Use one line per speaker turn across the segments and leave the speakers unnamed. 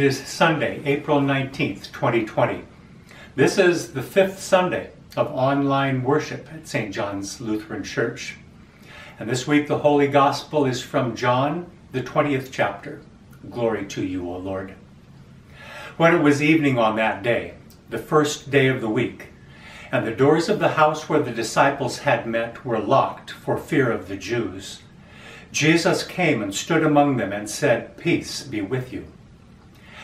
is Sunday, April 19th, 2020. This is the fifth Sunday of online worship at St. John's Lutheran Church. And this week the Holy Gospel is from John, the 20th chapter. Glory to you, O Lord. When it was evening on that day, the first day of the week, and the doors of the house where the disciples had met were locked for fear of the Jews, Jesus came and stood among them and said, Peace be with you.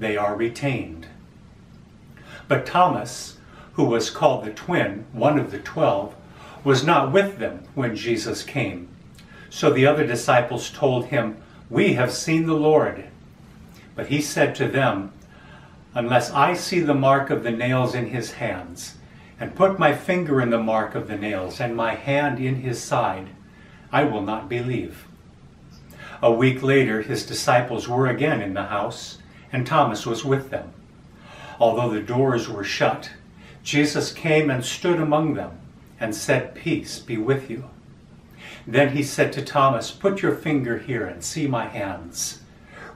they are retained. But Thomas, who was called the twin, one of the twelve, was not with them when Jesus came. So the other disciples told him, We have seen the Lord. But he said to them, Unless I see the mark of the nails in his hands, and put my finger in the mark of the nails, and my hand in his side, I will not believe. A week later, his disciples were again in the house, and Thomas was with them. Although the doors were shut, Jesus came and stood among them and said, Peace be with you. Then he said to Thomas, Put your finger here and see my hands.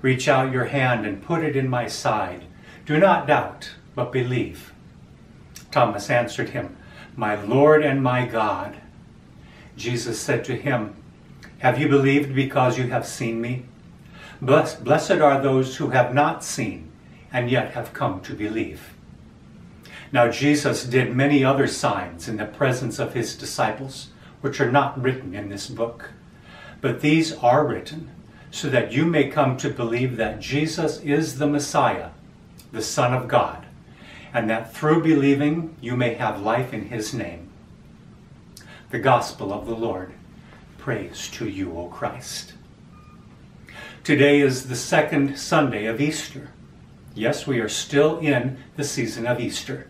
Reach out your hand and put it in my side. Do not doubt, but believe. Thomas answered him, My Lord and my God. Jesus said to him, have you believed because you have seen me? Blessed, blessed are those who have not seen and yet have come to believe. Now Jesus did many other signs in the presence of his disciples, which are not written in this book. But these are written so that you may come to believe that Jesus is the Messiah, the Son of God, and that through believing you may have life in his name. The Gospel of the Lord. Praise to you, O Christ. Today is the second Sunday of Easter. Yes, we are still in the season of Easter.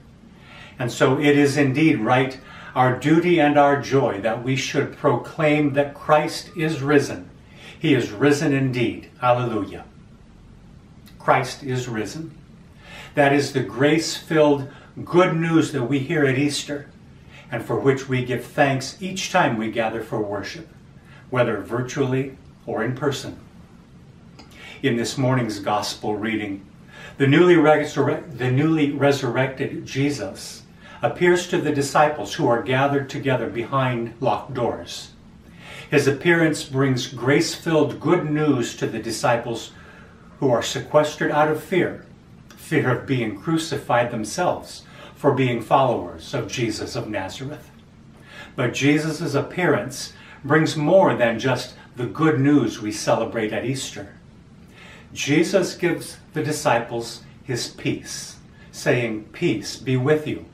And so it is indeed right, our duty and our joy, that we should proclaim that Christ is risen. He is risen indeed. Hallelujah. Christ is risen. That is the grace filled good news that we hear at Easter and for which we give thanks each time we gather for worship whether virtually or in person. In this morning's gospel reading, the newly, resur- the newly resurrected Jesus appears to the disciples who are gathered together behind locked doors. His appearance brings grace filled good news to the disciples who are sequestered out of fear fear of being crucified themselves for being followers of Jesus of Nazareth. But Jesus' appearance brings more than just the good news we celebrate at Easter. Jesus gives the disciples his peace, saying, Peace be with you.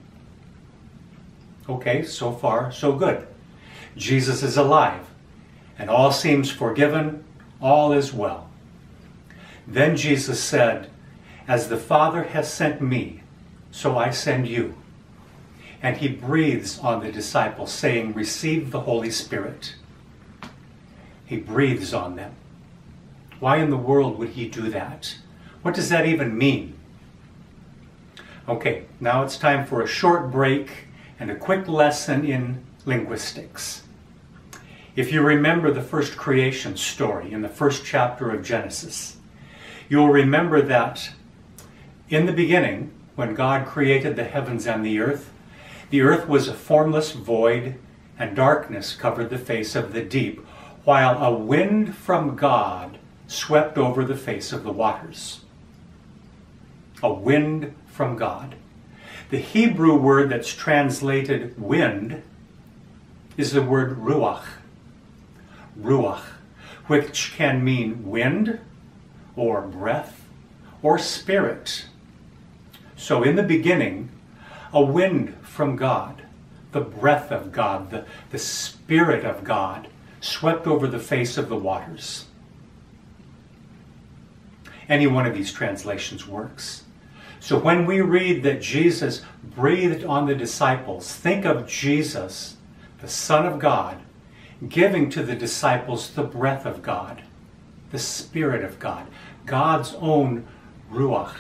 Okay, so far, so good. Jesus is alive, and all seems forgiven, all is well. Then Jesus said, As the Father has sent me, so I send you. And he breathes on the disciples, saying, Receive the Holy Spirit. He breathes on them. Why in the world would he do that? What does that even mean? Okay, now it's time for a short break and a quick lesson in linguistics. If you remember the first creation story in the first chapter of Genesis, you'll remember that in the beginning, when God created the heavens and the earth, the earth was a formless void, and darkness covered the face of the deep, while a wind from God swept over the face of the waters. A wind from God. The Hebrew word that's translated wind is the word ruach. Ruach, which can mean wind or breath or spirit. So in the beginning, a wind from God, the breath of God, the, the spirit of God swept over the face of the waters. Any one of these translations works. So when we read that Jesus breathed on the disciples, think of Jesus, the Son of God, giving to the disciples the breath of God, the Spirit of God, God's own Ruach.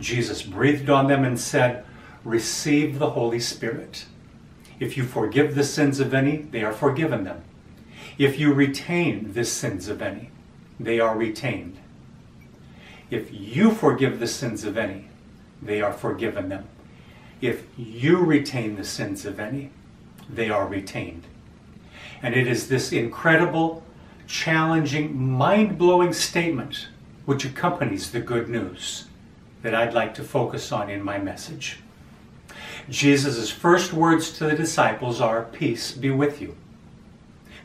Jesus breathed on them and said, Receive the Holy Spirit. If you forgive the sins of any, they are forgiven them. If you retain the sins of any, they are retained. If you forgive the sins of any, they are forgiven them. If you retain the sins of any, they are retained. And it is this incredible, challenging, mind blowing statement which accompanies the good news that I'd like to focus on in my message. Jesus' first words to the disciples are, Peace be with you.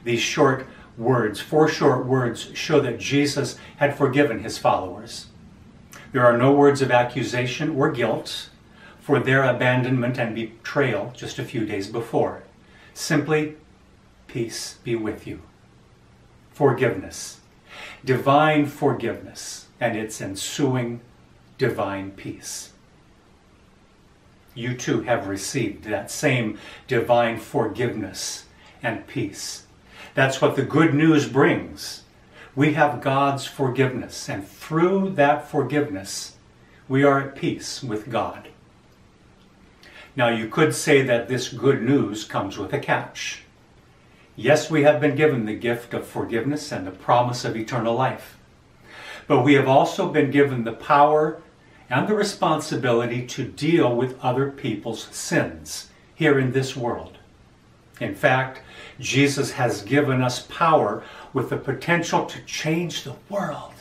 These short words, four short words, show that Jesus had forgiven his followers. There are no words of accusation or guilt for their abandonment and betrayal just a few days before. Simply, peace be with you. Forgiveness. Divine forgiveness and its ensuing divine peace. You too have received that same divine forgiveness and peace. That's what the good news brings. We have God's forgiveness, and through that forgiveness, we are at peace with God. Now, you could say that this good news comes with a catch. Yes, we have been given the gift of forgiveness and the promise of eternal life. But we have also been given the power and the responsibility to deal with other people's sins here in this world. In fact, Jesus has given us power with the potential to change the world.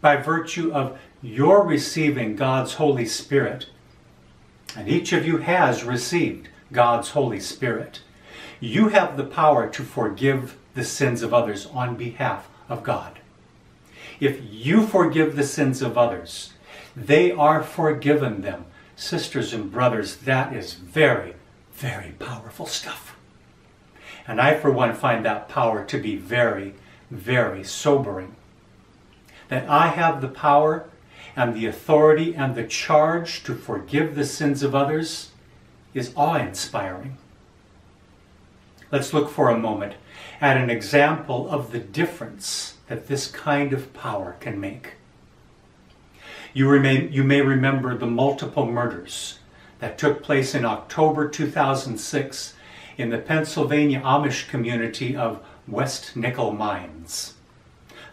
By virtue of your receiving God's Holy Spirit, and each of you has received God's Holy Spirit, you have the power to forgive the sins of others on behalf of God. If you forgive the sins of others, they are forgiven them. Sisters and brothers, that is very, very powerful stuff. And I, for one, find that power to be very, very sobering. That I have the power and the authority and the charge to forgive the sins of others is awe inspiring. Let's look for a moment at an example of the difference that this kind of power can make. You, remain, you may remember the multiple murders that took place in October 2006 in the Pennsylvania Amish community of West Nickel Mines.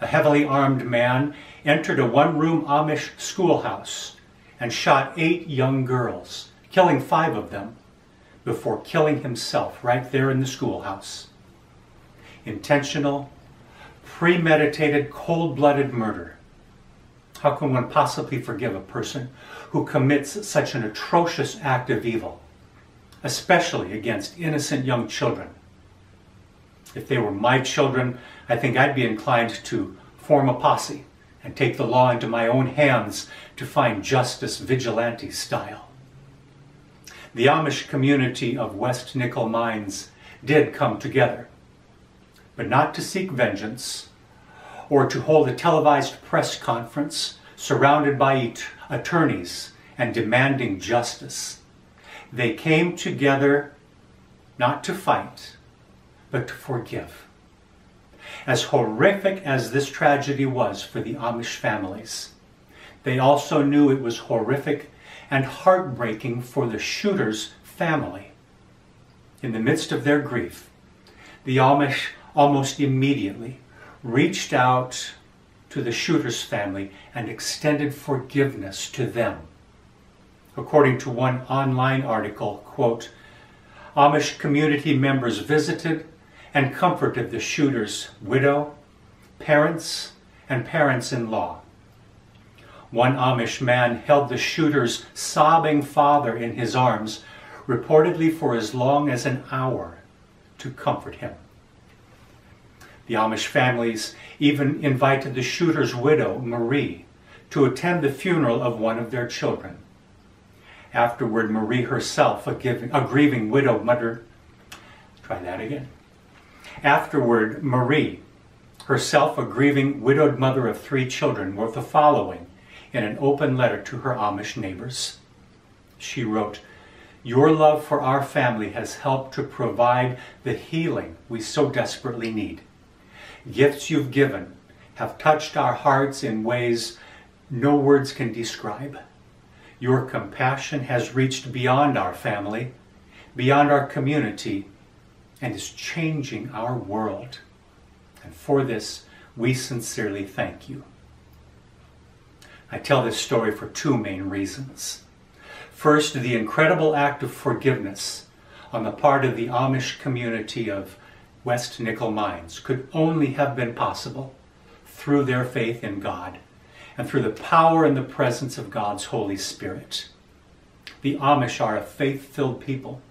A heavily armed man entered a one room Amish schoolhouse and shot eight young girls, killing five of them, before killing himself right there in the schoolhouse. Intentional, premeditated, cold blooded murder. How can one possibly forgive a person who commits such an atrocious act of evil? especially against innocent young children. If they were my children, I think I'd be inclined to form a posse and take the law into my own hands to find justice vigilante style. The Amish community of West Nickel Mines did come together, but not to seek vengeance or to hold a televised press conference surrounded by attorneys and demanding justice. They came together not to fight, but to forgive. As horrific as this tragedy was for the Amish families, they also knew it was horrific and heartbreaking for the shooter's family. In the midst of their grief, the Amish almost immediately reached out to the shooter's family and extended forgiveness to them according to one online article, quote, Amish community members visited and comforted the shooter's widow, parents, and parents-in-law. One Amish man held the shooter's sobbing father in his arms, reportedly for as long as an hour, to comfort him. The Amish families even invited the shooter's widow, Marie, to attend the funeral of one of their children. Afterward, Marie herself, a, giving, a grieving widow, muttered, try that again. Afterward, Marie, herself a grieving widowed mother of three children, wrote the following in an open letter to her Amish neighbors. She wrote, Your love for our family has helped to provide the healing we so desperately need. Gifts you've given have touched our hearts in ways no words can describe. Your compassion has reached beyond our family, beyond our community, and is changing our world. And for this, we sincerely thank you. I tell this story for two main reasons. First, the incredible act of forgiveness on the part of the Amish community of West Nickel Mines could only have been possible through their faith in God and through the power and the presence of God's Holy Spirit. The Amish are a faith filled people.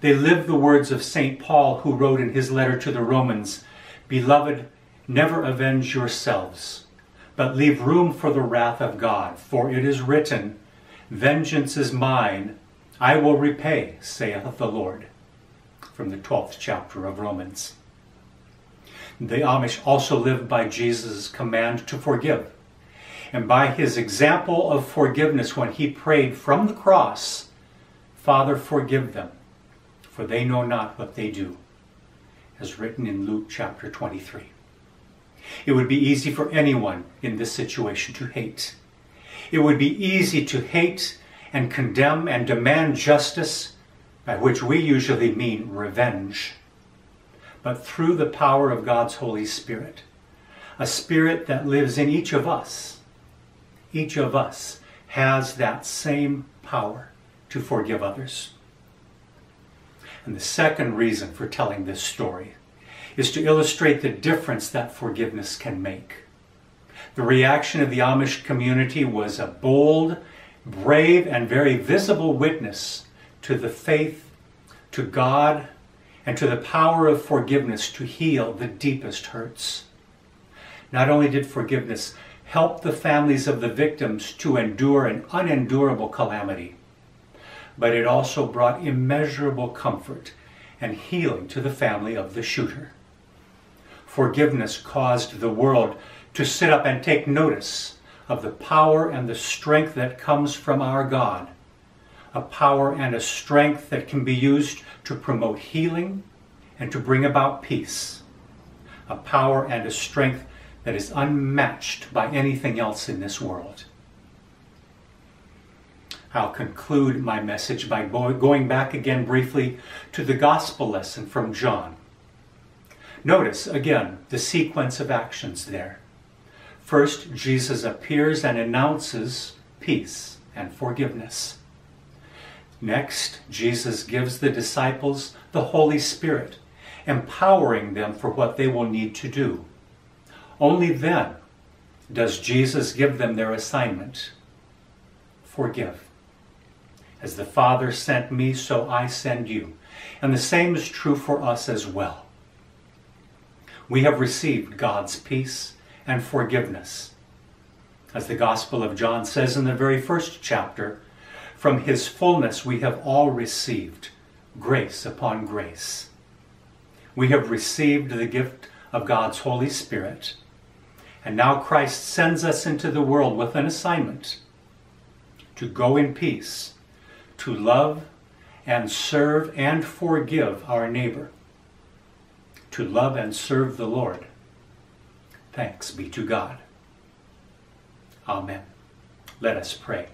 They live the words of St. Paul, who wrote in his letter to the Romans Beloved, never avenge yourselves, but leave room for the wrath of God, for it is written, Vengeance is mine, I will repay, saith the Lord. From the 12th chapter of Romans. The Amish also live by Jesus' command to forgive and by his example of forgiveness when he prayed from the cross, Father, forgive them, for they know not what they do, as written in Luke chapter 23. It would be easy for anyone in this situation to hate. It would be easy to hate and condemn and demand justice, by which we usually mean revenge. But through the power of God's Holy Spirit, a spirit that lives in each of us, each of us has that same power to forgive others. And the second reason for telling this story is to illustrate the difference that forgiveness can make. The reaction of the Amish community was a bold, brave, and very visible witness to the faith, to God, and to the power of forgiveness to heal the deepest hurts. Not only did forgiveness help the families of the victims to endure an unendurable calamity. But it also brought immeasurable comfort and healing to the family of the shooter. Forgiveness caused the world to sit up and take notice of the power and the strength that comes from our God, a power and a strength that can be used to promote healing and to bring about peace, a power and a strength that is unmatched by anything else in this world. I'll conclude my message by going back again briefly to the gospel lesson from John. Notice again the sequence of actions there. First, Jesus appears and announces peace and forgiveness. Next, Jesus gives the disciples the Holy Spirit, empowering them for what they will need to do. Only then does Jesus give them their assignment forgive. As the Father sent me, so I send you. And the same is true for us as well. We have received God's peace and forgiveness. As the Gospel of John says in the very first chapter, from his fullness we have all received grace upon grace. We have received the gift of God's Holy Spirit and now Christ sends us into the world with an assignment to go in peace, to love and serve and forgive our neighbor, to love and serve the Lord. Thanks be to God. Amen. Let us pray.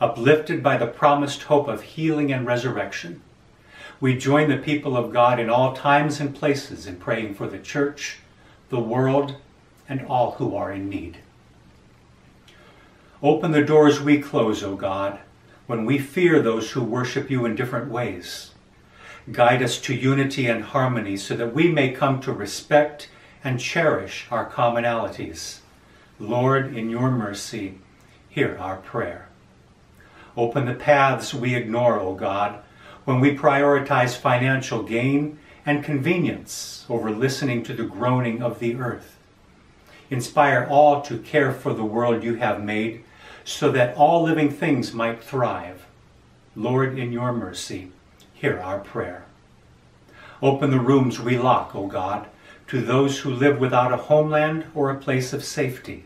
Uplifted by the promised hope of healing and resurrection, we join the people of God in all times and places in praying for the church, the world, and all who are in need. Open the doors we close, O God, when we fear those who worship you in different ways. Guide us to unity and harmony so that we may come to respect and cherish our commonalities. Lord, in your mercy, hear our prayer. Open the paths we ignore, O God, when we prioritize financial gain and convenience over listening to the groaning of the earth. Inspire all to care for the world you have made, so that all living things might thrive. Lord, in your mercy, hear our prayer. Open the rooms we lock, O God, to those who live without a homeland or a place of safety.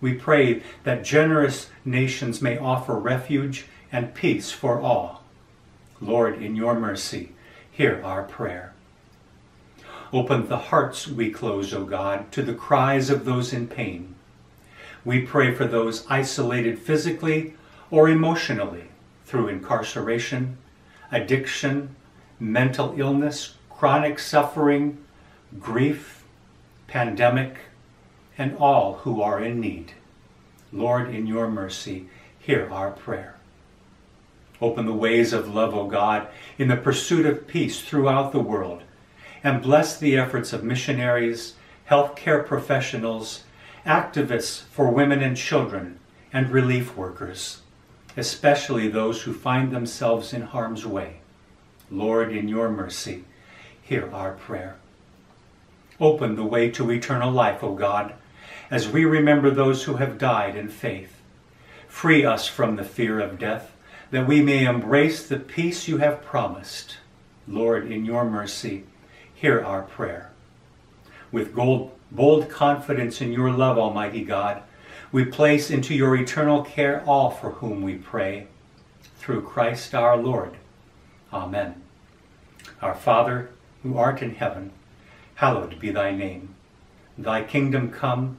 We pray that generous nations may offer refuge and peace for all. Lord, in your mercy, hear our prayer. Open the hearts we close, O God, to the cries of those in pain. We pray for those isolated physically or emotionally through incarceration, addiction, mental illness, chronic suffering, grief, pandemic, and all who are in need. Lord, in your mercy, hear our prayer. Open the ways of love, O God, in the pursuit of peace throughout the world, and bless the efforts of missionaries, healthcare professionals, activists for women and children, and relief workers, especially those who find themselves in harm's way. Lord, in your mercy, hear our prayer. Open the way to eternal life, O God, as we remember those who have died in faith. Free us from the fear of death, that we may embrace the peace you have promised. Lord, in your mercy, hear our prayer. With bold confidence in your love, Almighty God, we place into your eternal care all for whom we pray. Through Christ our Lord. Amen. Our Father, who art in heaven, hallowed be thy name. Thy kingdom come,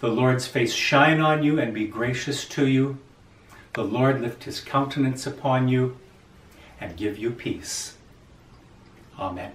The Lord's face shine on you and be gracious to you. The Lord lift his countenance upon you and give you peace. Amen.